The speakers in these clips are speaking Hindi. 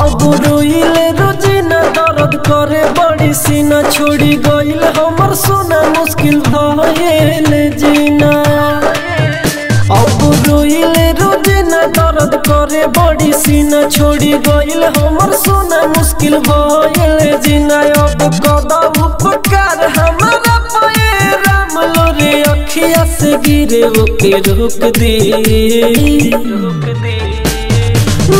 अब दर्द करे बड़ी सीना छोड़ी गइल हमर सोना मुश्किल भइल जीना। अब रोइले दर्द करे, बड़ी सीना छोड़ी गइल। हमर सोना मुश्किल भइल। जीना अब कदा उपकार हमारा पे राम लोरे अखिया से गिरे, ओके रोक दे। रोक दे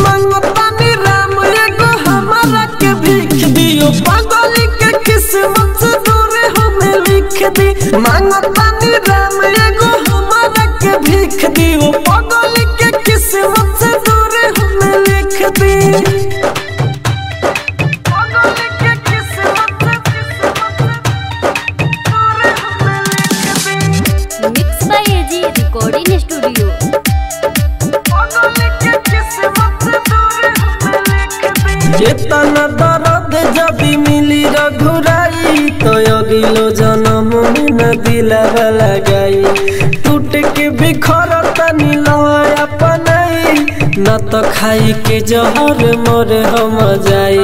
मंगतानी राम एगो हमारा के भीख दियो। के किस्मत से दूर हमें लिख दी। मंगतानी राम एगो हमारा के भीख दियो। न तो खाई के जहर मोर हम जाई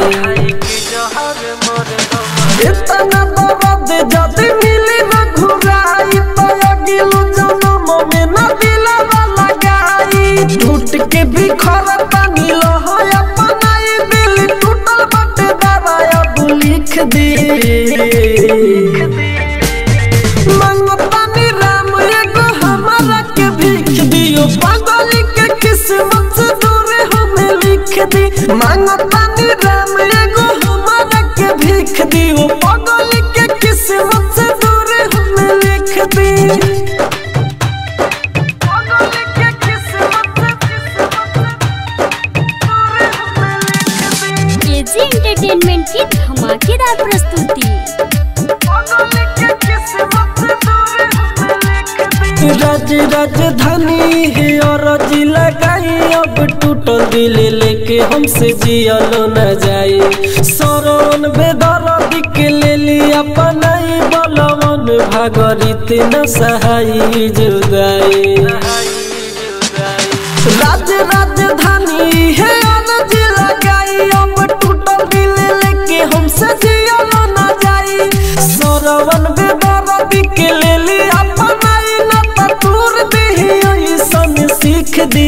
चेतना दर्द जदि मिली रघुराई तो अगिलो जन्म में न दिलावा लगाई टूट के बिखर तनी लय अपनाई दिल टूटल बटे दवाया तू लिख दे हमसे जियलो न जाए। सरवन बेदर्द के ले लिया बलवन भागरित न सहाई जुदाई राज राजधानी है अनज लगाई अब लेके हमसे जियलो न सरवन के ले ली अपनाई न दे सीख दी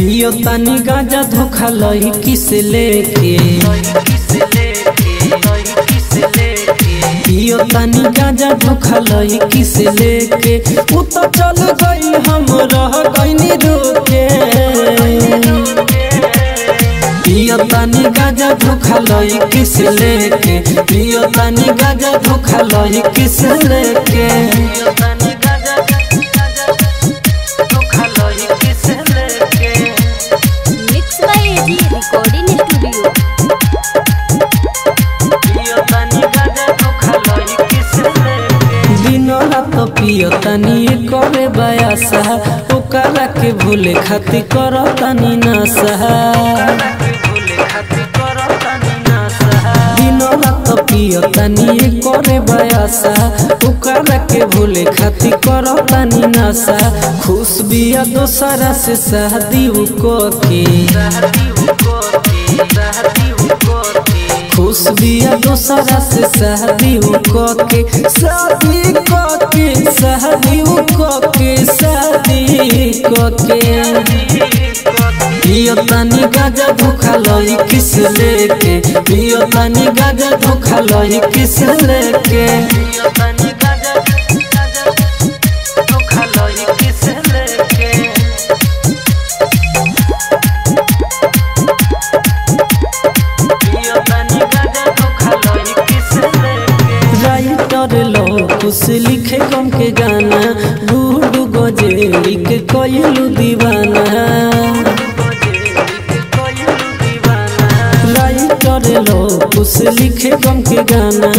पियो तनी गांजा धोखा लही किस लेके? पियो तनी गांजा धोखा लही किस लेके? उ तो चल गई हम रह गईनी रोके पियो तनी गांजा धोखा लही किस लेके? पियो तनी गांजा धोखा लही किस लेके? बयासा ओकरा के भूले खातिर करो तनी नशा। पियो तनी करे बयासा। ओकरा के भूले खातिर करो तनी नशा। खुश बिया दोसरा से शादी को के खुश बिया दोसरा से शादी को शादी कोके के शादी को के शादी को के पियो तनी गाजा धोखा लई किस लेके, पियो तनी गाजा धोखा लई किस लेके। पियो तानी कुछ लिखे गम के गाना, बूढ़ गजेरी के कोयलू दीवाना। राइटर लो लिखे गम के गाना,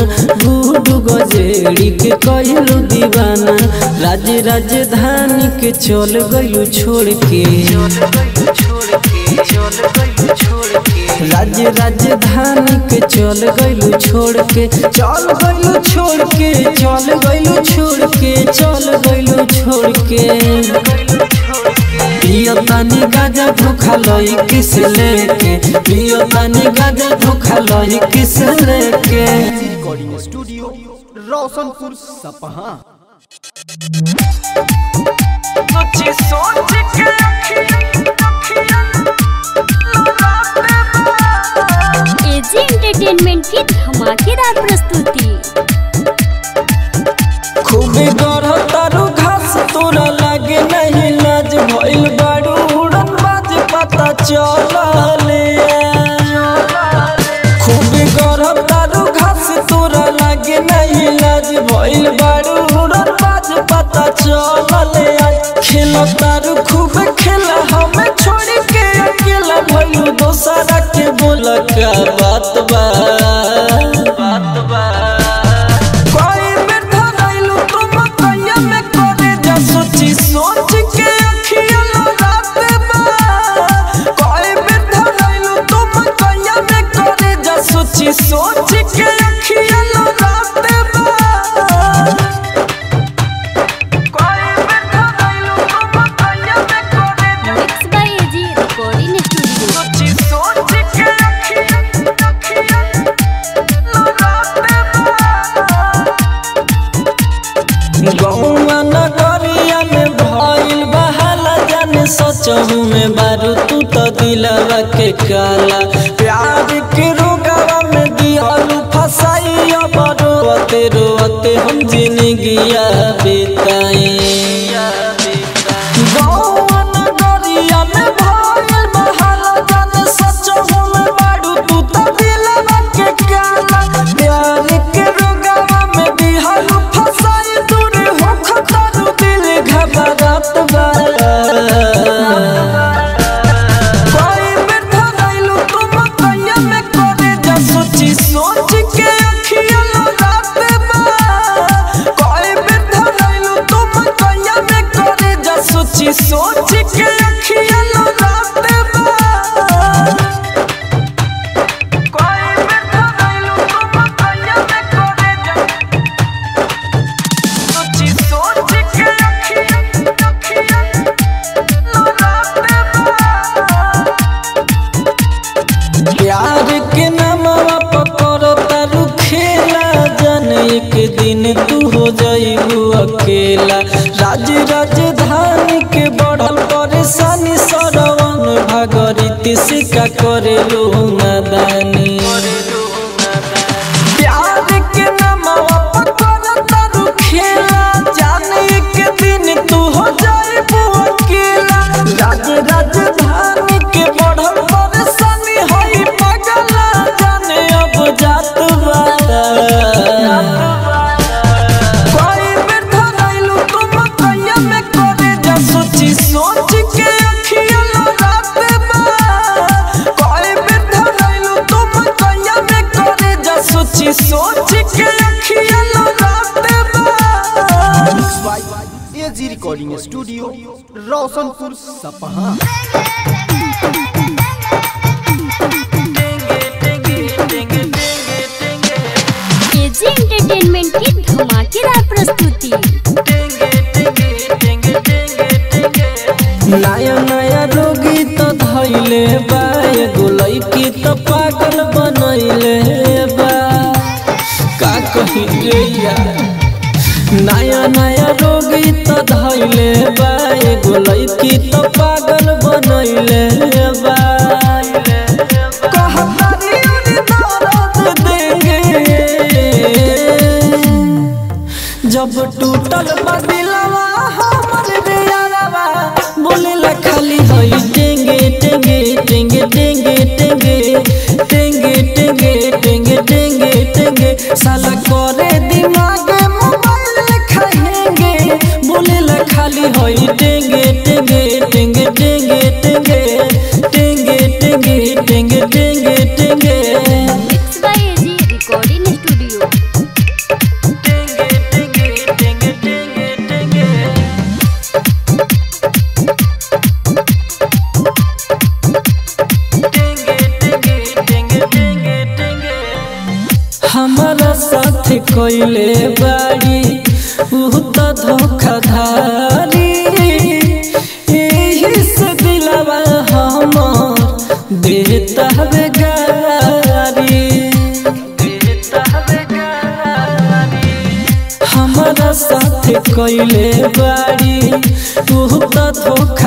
बूढ़ गजेरी के कोयलू दीवाना। राज राजधानी के चल गयू छोड़ के। राज्य राजधानी के चल गइलू छोड़ के चल गइलू छोड़ के चल गइलू छोड़ के चल गइलू छोड़ के पियो तानी गाजा धोखा लई किस लेके पियो तानी गाजा धोखा लई किस लेके। Recording studio Roshanpur Sapaha AG entertainment की धमाकेदार प्रस्तुति। खूबे घास, तोरा लागे नहीं, लाज भइल बाड़ू, उड़न बाज पता चलले के काला। प्यार के रोगवा में दिहलू फसाई अब रोते रोते हम जिंदगिया बिताई भागरित सिक्का करे लो AG recording studio Roshanpur Sapaha AG entertainment की धमाकेदार प्रस्तुति। नया नया रोगी तो धैले बा एगो लड़की तो पागल बनैले बा। का कही रे यार नया नया रोगी तो धैले बा। एगो लड़की तो पागल हई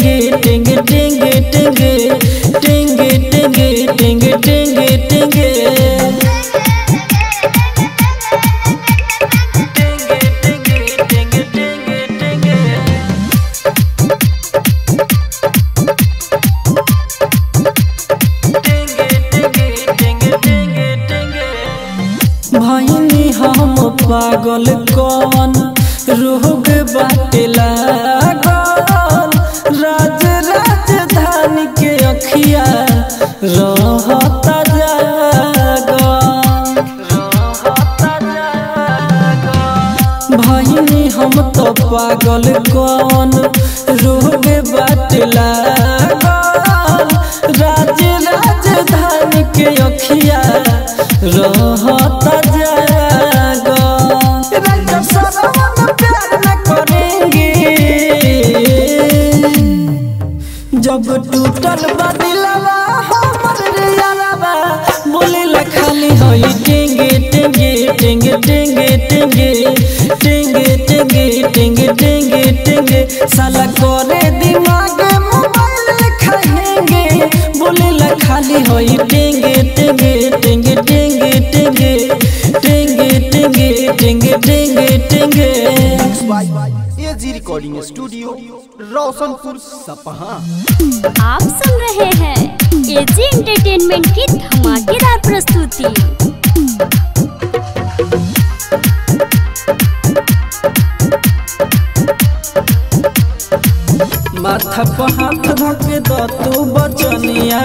टेंगे हम पागल कौन रोग बाटे के अखिया रहता भैनी हम तो पागल कौन रोग बाट लागल राज राजधानी के अखिया रहता टेंगे टेंगे टेंगे टेंगे टेंगे टेंगे टेंगे साला करे दिमाग मोबाइल खाएँगे बोले ला खाली हई टेंगे टेंगे टेंगे टेंगे टेंगे टेंगे टेंगे टेंगे टेंगे टेंगे by AG recording studio Roshanpur Sapaha आप सुन रहे हैं एजी एंटरटेनमेंट की धमाकेदार प्रस्तुति माथा पर हाथ धके दतु बचनिया।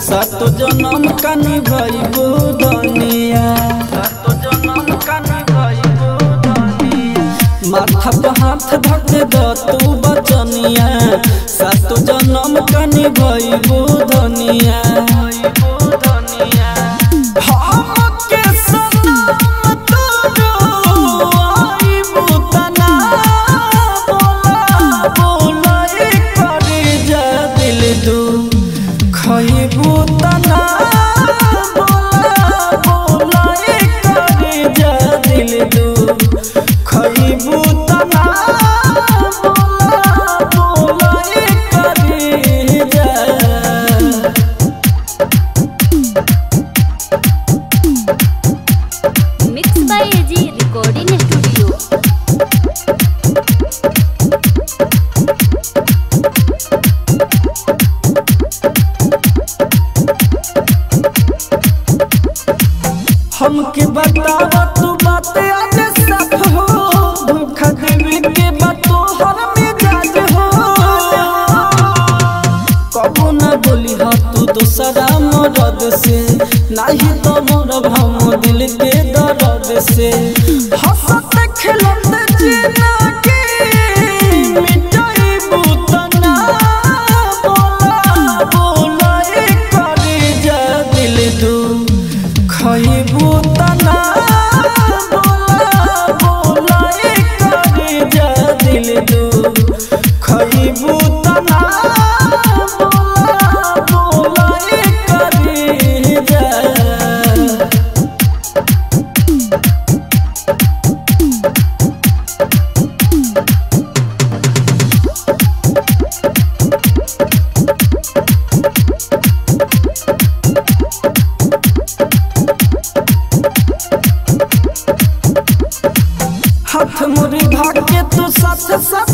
सातो जन्म कानी भई दुनिया। सातो जन्म कानी भई दुनिया। माथा पर हाथ धके दतु बचनिया। सातो जन्म कानी भई बुदनिया como que vai Sasa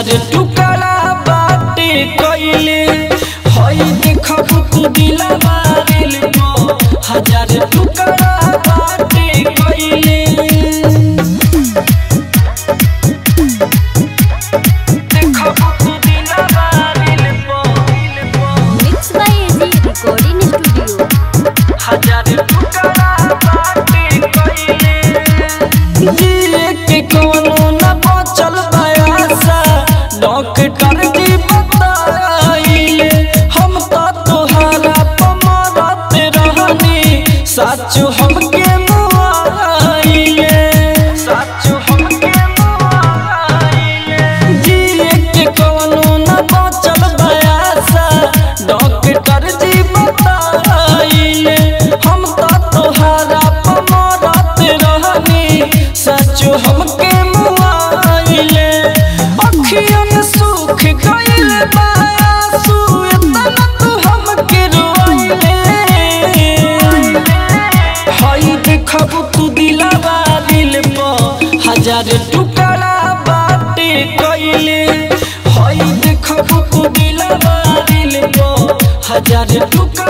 I did. you hold हज़ार टुकड़ा बाटे कइले हई देखब तू हज़ार टुकड़ा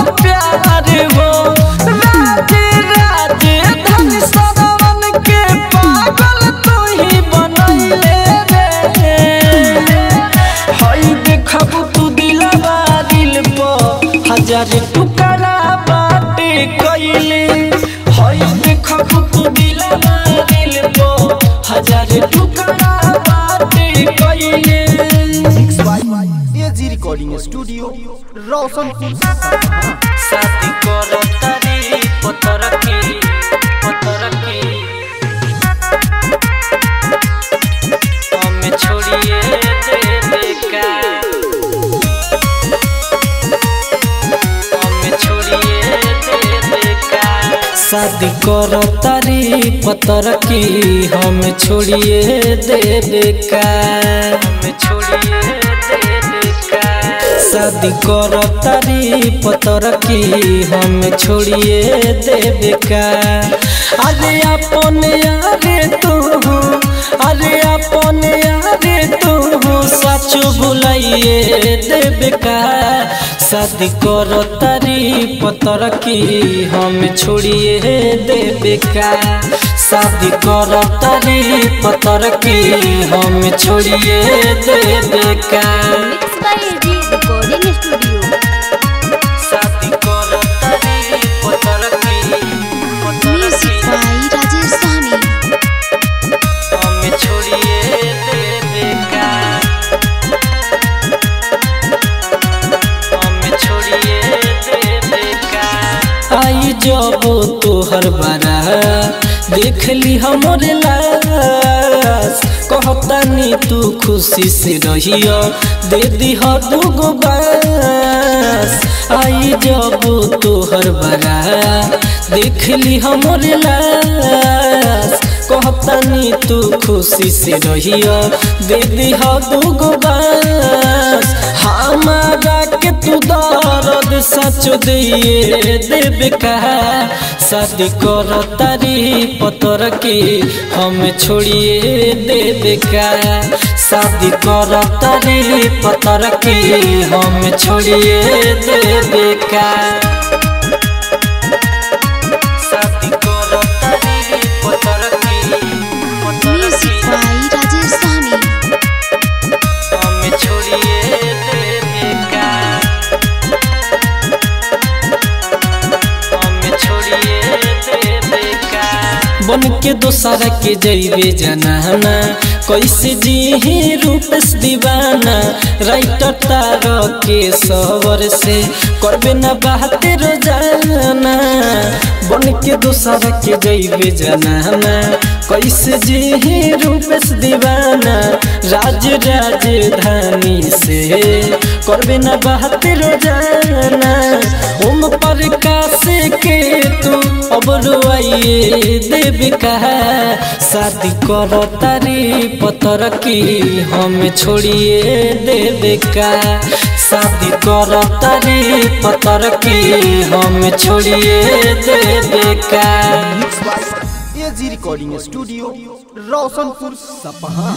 कैले हई देख खुक दिल मारिल हज़ार टुकड़ा बात कैले ये जी रिकॉर्डिंग स्टूडियो रोशनपुर साथी करो तारीफ़ पतर के शादी करो तारी पतर की हम छोड़िए दे शादी करो तारी पतर की हम छोड़िए दे अरे अपन अरे तू अरे अपन अरे तू सच बुलाइए देवका शादी करो तारी पतर की, हम छोड़िए देवे का शादी करो तारी पतर की, हम छोड़िए देवे का जब तोहर बारा देख ली हमर लाश, कहतानी तू खुशी से रहियो, दे दिह दूगो बास। आई जब तोहर बारा देख ली हमर लाश, कहतानी तू खुशी से रहियो, दे दिह दूगो बास। हमारा तू दर्द सच दिए देव का शादी कर तारी पतर की हम छोड़िए देव शादी कर तारी पतर के हम छोड़िए देव का के दोसरा के जैबे जनाना। कैसे जी रूपेश दीवाना, राइटर तार के सवर से करबे ना बात रोज़ाना बन के दोसरा के जैबे जनाना। कैसे जी रूपेश दीवाना, राज राजधानी से करबे ना बात रोज़ाना अब रोआइए देवी का शादी कर तारी पतर की हम छोड़िए देवे का शादी कर तारी पतर की हम छोड़िए देवे का mix by AG recording studio Roshanpur, Sapaha.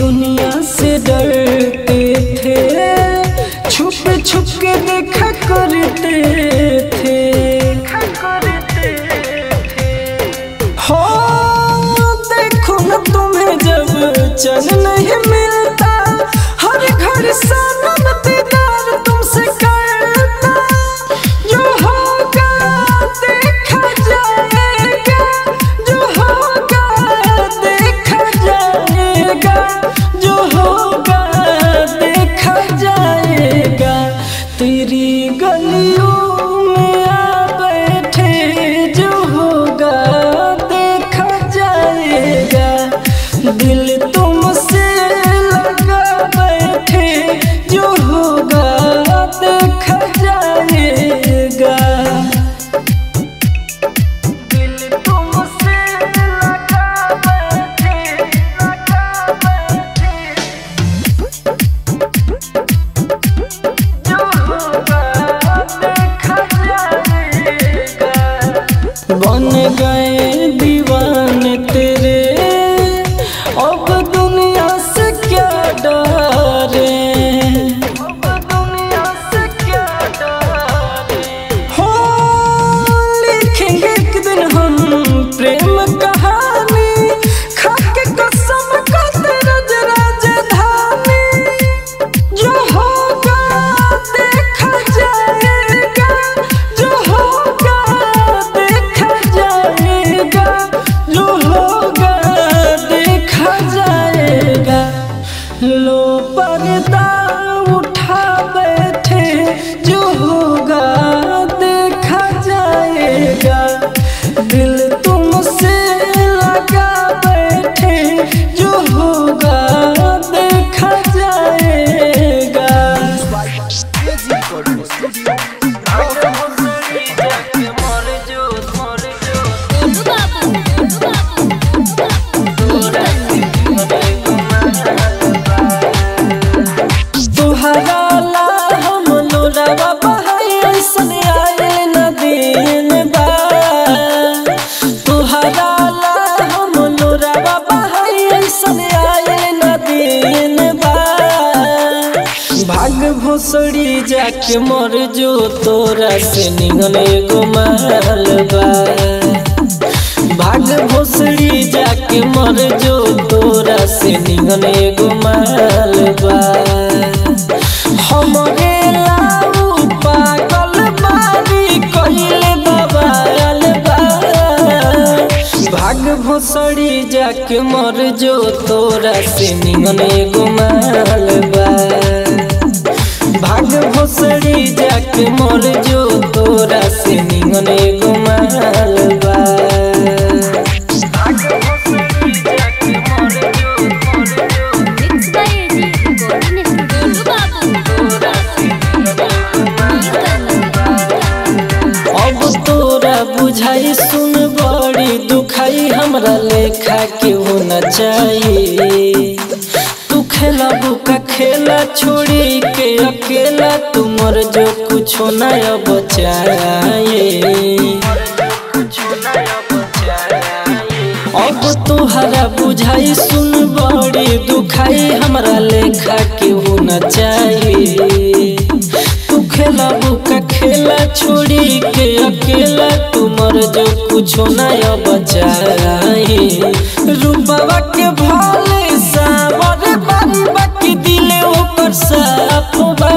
दुनिया एगो बा। भाग भोसड़ी जाके मर जो तोरा से निगन भाग जाके मर जो तोरा से निगन एगो माल बा। भोसड़ी जाके मर जो तोरा से निगन एगो अब तोरा बुझाई सुन, बड़ी दुखाई, हमरा लेखा के होना चाहिए खेला बुका खेला छोड़ी के अकेला तुमर जो कुछ ना अब अब तोहरा बुझाई सुन, बड़ी दुखाई हमरा लेखा के होना चाहिए तू खेला बुका खेला छोड़ी के अकेला तुमर जो कुछ नया बचाई रूपवा ऊपर साफ़ बा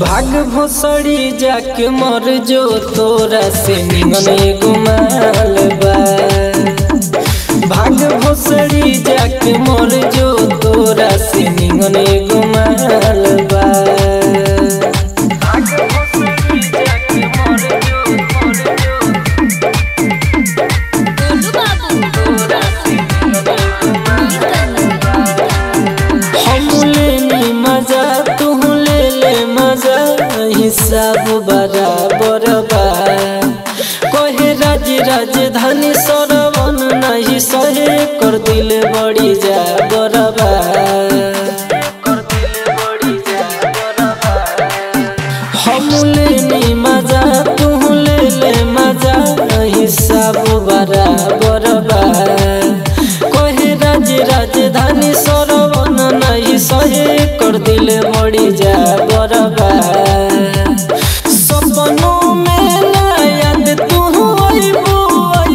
भाग भोसड़ी जाके मर जो तोरा से निगन एगो माल बा भाग भोसड़ी जाके मर जो तोरा से निगन एगो कर दिल बड़ी जा बरबा सपनों में ना याद तू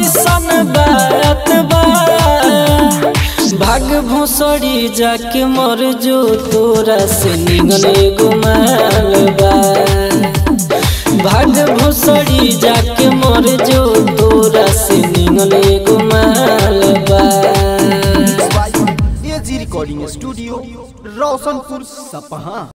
ऐसन बात बा भाग भोसड़ी जाके मर जो तोरा से निगन एगो माल बा भाग भोसड़ी जाके मर जो तोरा से निगन एगो माल रिकॉर्डिंग स्टूडियो रोशनपुर सपहा